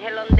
Ángel on.